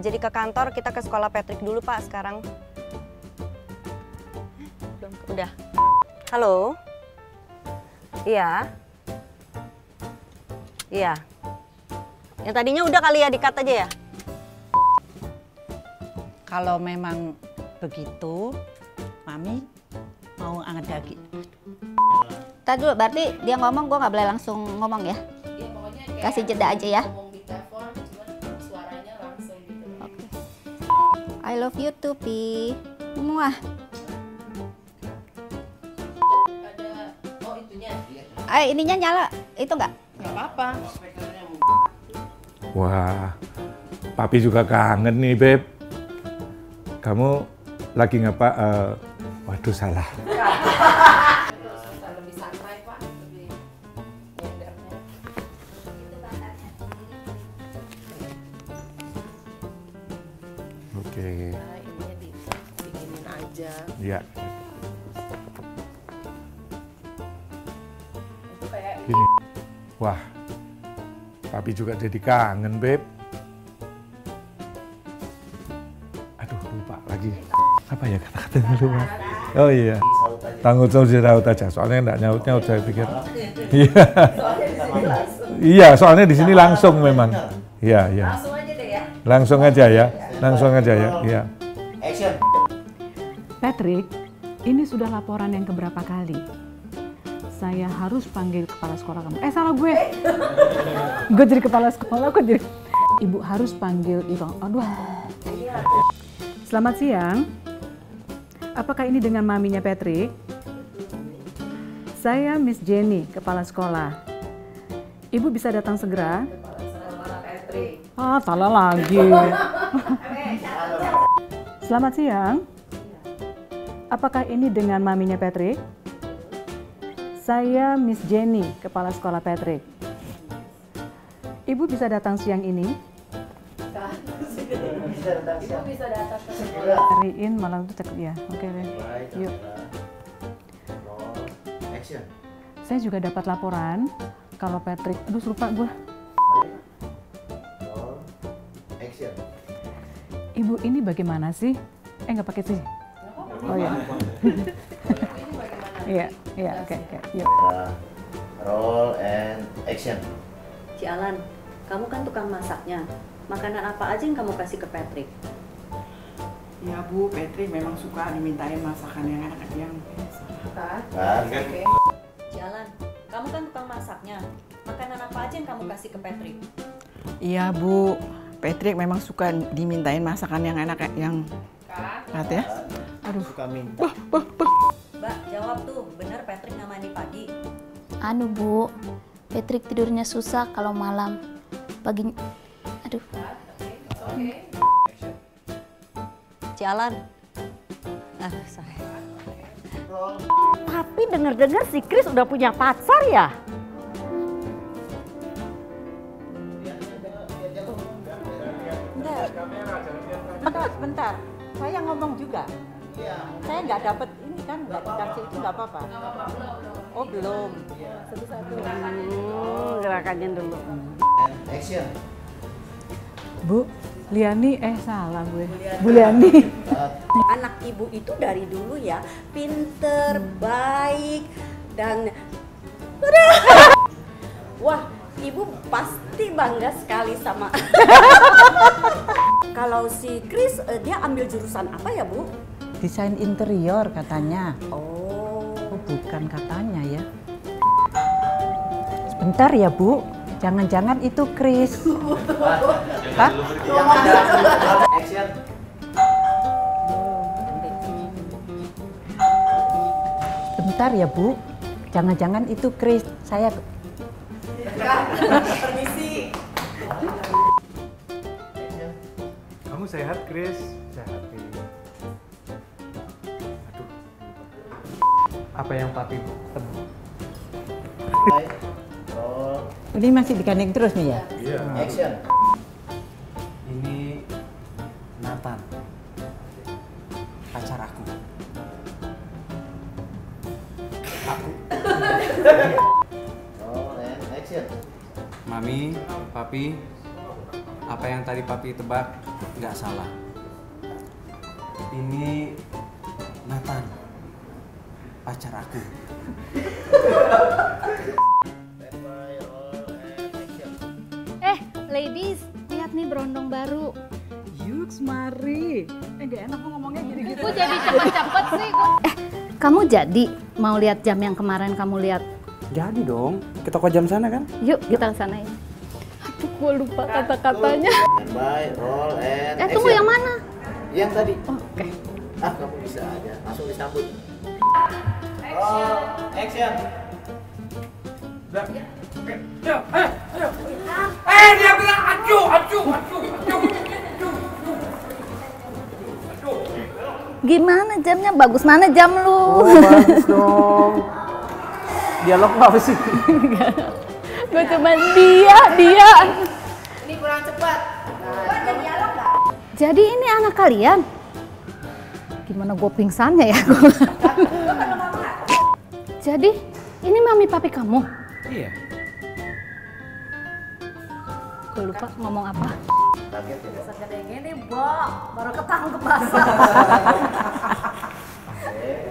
jadi ke kantor, kita ke sekolah Patrick dulu Pak sekarang. Belum, udah. Halo? Iya? Iya. Yang tadinya udah kali ya, dikat aja ya? Kalau memang begitu, Mami mau angkat daging. Tadi dulu, berarti dia ngomong gue nggak boleh langsung ngomong ya? Iya pokoknya kayak Kasih jeda aja ya. I love you too, Pi. Muah. Ada oh itunya. Eh, ininya nyala. Itu nggak? Gak apa-apa. Wah, papi juga kangen nih, Beb. Kamu lagi ngapa? eh, waduh, salah. Oke, Nah ininya dibikinin aja. ya. Itu kayak Gini. Wah, papi juga jadi kangen, Beb. Aduh, lupa lagi. Apa ya kata-katanya lupa? Oh iya. Tanggung jawab di laut aja. Soalnya enggak nyaut-nyaut saya pikir. Iya. Iya, soalnya di sini langsung memang. Iya, iya. langsung aja deh ya. Langsung aja ya. Langsung aja ya. Iya. Patrick, ini sudah laporan yang keberapa kali? Saya harus panggil kepala sekolah kamu. Eh salah gue. gue jadi kepala sekolah, gue jadi. Ibu harus panggil itu. Aduh. Selamat siang. Apakah ini dengan maminya Patrick? Saya Miss Jenny, kepala sekolah. Ibu bisa datang segera? Ah, salah lagi. Selamat siang. Apakah ini dengan maminya Patrick? Saya Miss Jenny, kepala sekolah Patrick. Ibu bisa datang siang ini? Cariin malam itu cek ya. Oke deh. Yuk. Saya juga dapat laporan kalau Patrick, aduh lupa gue. Ibu ini bagaimana sih? Eh nggak pakai sih? Oh ya. Iya, iya, oke, oke. Yuk. Roll and action. Ci Alan, kamu kan tukang masaknya. Makanan apa aja yang kamu kasih ke Patrick? Ya Bu, Petri memang suka dimintain masakan yang enak yang Kan? Ci Alan, kamu kan tukang masaknya. Makanan apa aja yang kamu kasih ke Patrick? Iya Bu, Patrick memang suka dimintain masakan yang enak yang Lihat ya. Aduh. Suka minta. Mbak, jawab tuh, bener Patrick nggak mandi pagi? Anu, Bu. Patrick tidurnya susah kalau malam. Pagi Aduh. Ci Alan. Ah, sorry. Tapi denger-dengar si Chris udah punya pacar ya? Bentar, bentar. Saya ngomong juga. Saya nggak dapat ini kan, nggak dikasih itu nggak apa-apa. Oh belum. Satu-satu. Hmm, gerakannya dulu. And action. Bu, Liani, eh salah gue. Bu Liani. Anak ibu itu dari dulu ya pinter, baik dan wah ibu pasti bangga sekali sama. Kalau si Chris eh, dia ambil jurusan apa ya bu? Desain interior katanya. Oh. Oh, bukan katanya ya. Sebentar ya, Bu. Jangan-jangan itu Chris. Hah? Action. Sebentar ya, Bu. Jangan-jangan itu Chris. Saya Permisi. Kamu sehat, Chris? Sehat, Chris. Aduh. Apa yang papi temu? Roll. ini masih digandeng terus nih ya. Iya. Action. Ini Nathan, pacar aku. Action. Mami, papi, apa yang tadi papi tebak nggak salah. Ini Nathan, pacar aku. Eh, ladies, lihat nih berondong baru. Yuks, mari. Eh, gak enak kok ngomongnya gitu-gitu. Gue jadi cepet-cepet sih. Eh, kamu jadi mau lihat jam yang kemarin kamu lihat? Jadi dong, ke toko jam sana kan? Yuk, kita ke sana ya. Aduh, gue lupa kata-katanya. Standby, roll, and Eh, tunggu action. yang mana? Yang tadi. Oke. Ah, kamu bisa aja. Langsung disambut. Roll, action. Gimana jamnya? Bagus mana jam lu? bagus dong. Dialog apa sih? gue cuma dia, dia. Ini kurang cepat. Jadi ini anak kalian? Gimana gue pingsannya ya? Jadi ini mami papi kamu? Iya. Gue lupa ngomong apa. Kaget ya. Segede gini, Bo. Baru ketangkep basah. Oke,